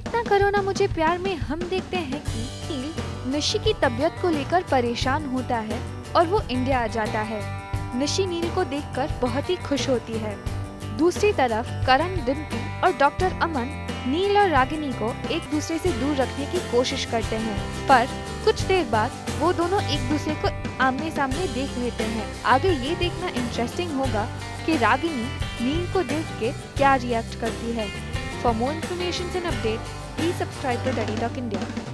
करो ना, मुझे प्यार में हम देखते हैं कि नील निशी की तबीयत को लेकर परेशान होता है और वो इंडिया आ जाता है। निशी नील को देखकर बहुत ही खुश होती है। दूसरी तरफ़, करण डिम्पी और डॉक्टर अमन नील और रागिनी को एक दूसरे से दूर रखने की कोशिश करते हैं, पर कुछ देर बाद वो दोनों एक दूसरे को आमने सामने देख लेते हैं। आगे ये देखना इंटरेस्टिंग होगा कि रागिनी नील को देख के क्या रिएक्ट करती है। For more information and updates, please subscribe to DaddyTalk India.